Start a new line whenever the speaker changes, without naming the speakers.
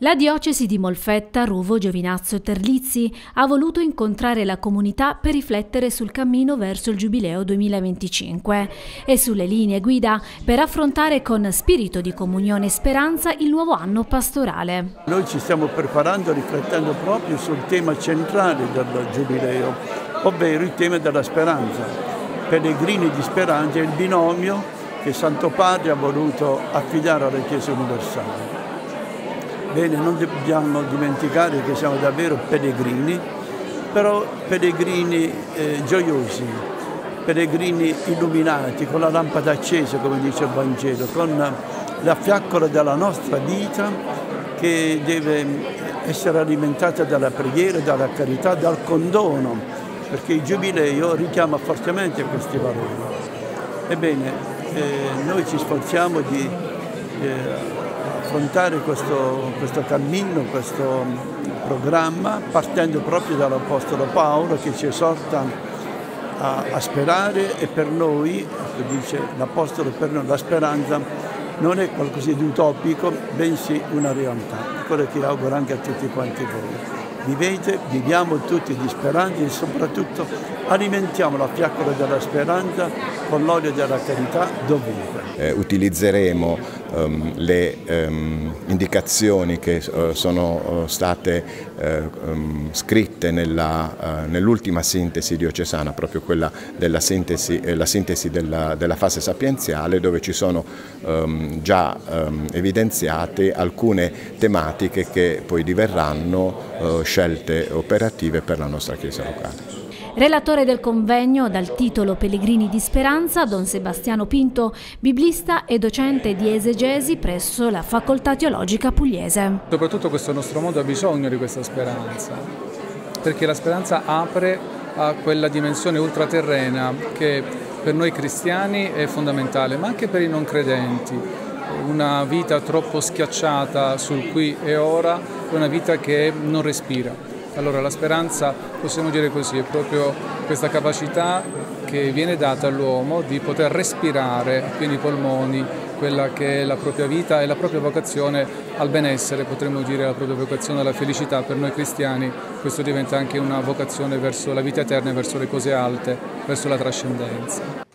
La diocesi di Molfetta, Ruvo, Giovinazzo e Terlizzi ha voluto incontrare la comunità per riflettere sul cammino verso il Giubileo 2025 e sulle linee guida per affrontare con spirito di comunione e speranza il nuovo anno pastorale.
Noi ci stiamo preparando riflettendo proprio sul tema centrale del Giubileo, ovvero il tema della speranza. Pellegrini di speranza è il binomio che Santo Padre ha voluto affidare alla Chiesa universale. Bene, non dobbiamo dimenticare che siamo davvero pellegrini, però pellegrini eh, gioiosi, pellegrini illuminati, con la lampada accesa, come dice il Vangelo, con la fiaccola della nostra vita che deve essere alimentata dalla preghiera, dalla carità, dal condono, perché il Giubileo richiama fortemente questi valori. Ebbene, eh, noi ci sforziamo di eh, affrontare questo, questo cammino, questo programma, partendo proprio dall'Apostolo Paolo che ci esorta a, a sperare e per noi, ecco, dice l'Apostolo per noi, la speranza non è qualcosa di utopico, bensì una realtà. Quello che auguro anche a tutti quanti voi. Vivete, viviamo tutti di speranza e soprattutto alimentiamo la fiaccola della speranza con l'olio della carità dovunque.
Eh, utilizzeremo um, le um, indicazioni che uh, sono uh, state uh, um, scritte nella, nell'ultima sintesi diocesana, proprio quella della sintesi, sintesi della, della, fase sapienziale dove ci sono già evidenziate alcune tematiche che poi diverranno scelte operative per la nostra Chiesa locale.
Relatore del convegno dal titolo Pellegrini di Speranza, Don Sebastiano Pinto, biblista e docente di esegesi presso la Facoltà Teologica Pugliese.
Soprattutto questo nostro mondo ha bisogno di questa speranza, perché la speranza apre a quella dimensione ultraterrena che per noi cristiani è fondamentale, ma anche per i non credenti. Una vita troppo schiacciata sul qui e ora è una vita che non respira allora la speranza, possiamo dire così, è proprio questa capacità che viene data all'uomo di poter respirare a pieni polmoni quella che è la propria vita e la propria vocazione al benessere, potremmo dire la propria vocazione alla felicità. Per noi cristiani questo diventa anche una vocazione verso la vita eterna, verso le cose alte, verso la trascendenza.